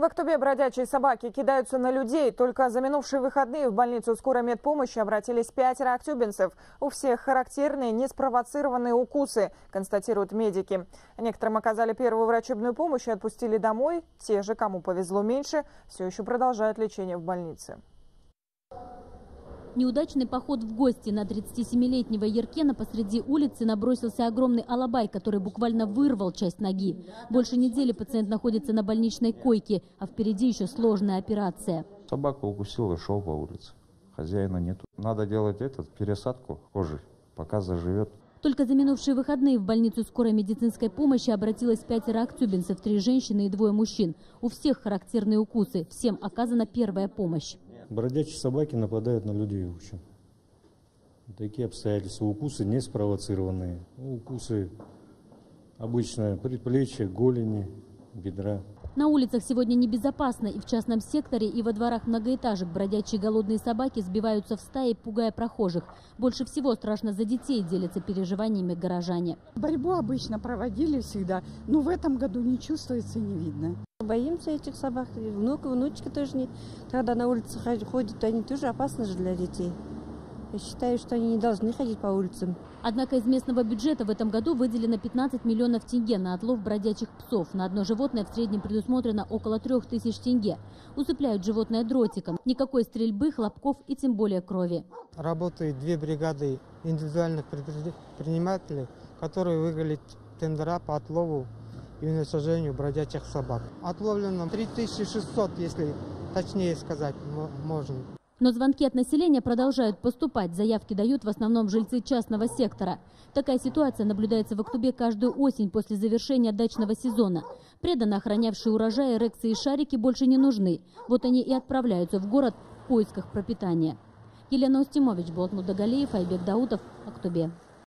В Актобе бродячие собаки кидаются на людей. Только за минувшие выходные в больницу скорой медпомощи обратились пятеро актюбинцев. У всех характерные неспровоцированные укусы, констатируют медики. Некоторым оказали первую врачебную помощь и отпустили домой. Те же, кому повезло меньше, все еще продолжают лечение в больнице. Неудачный поход в гости на 37-летнего Еркена посреди улицы набросился огромный алабай, который буквально вырвал часть ноги. Больше недели пациент находится на больничной койке, а впереди еще сложная операция. Собака укусила, шел по улице. Хозяина нету. Надо делать этот, пересадку кожи, пока заживет. Только за минувшие выходные в больницу скорой медицинской помощи обратилось пятеро актюбинцев, три женщины и двое мужчин. У всех характерные укусы, всем оказана первая помощь. Бродячие собаки нападают на людей, в общем. Такие обстоятельства. Укусы не спровоцированные. Укусы обычно предплечья, голени, бедра. На улицах сегодня небезопасно. И в частном секторе, и во дворах многоэтажек бродячие голодные собаки сбиваются в стаи, пугая прохожих. Больше всего страшно за детей, делятся переживаниями горожане. Борьбу обычно проводили всегда, но в этом году не чувствуется и не видно. Боимся этих собак. Внук, внучка тоже не... Когда на улице ходят, они тоже опасны же для детей. Я считаю, что они не должны ходить по улицам. Однако из местного бюджета в этом году выделено 15 миллионов тенге на отлов бродячих псов. На одно животное в среднем предусмотрено около 3 тысяч тенге. Усыпляют животное дротиком. Никакой стрельбы, хлопков и тем более крови. Работают две бригады индивидуальных предпринимателей, которые выиграли тендера по отлову и уничтожению бродячих собак. Отловлено 3600, если точнее сказать можно. Но звонки от населения продолжают поступать. Заявки дают в основном жильцы частного сектора. Такая ситуация наблюдается в Актубе каждую осень после завершения дачного сезона. Преданно охранявшие урожаи рексы и шарики больше не нужны. Вот они и отправляются в город в поисках пропитания. Елена Устимович, Болтмудагалиев, Айбек Даутов, Актубе.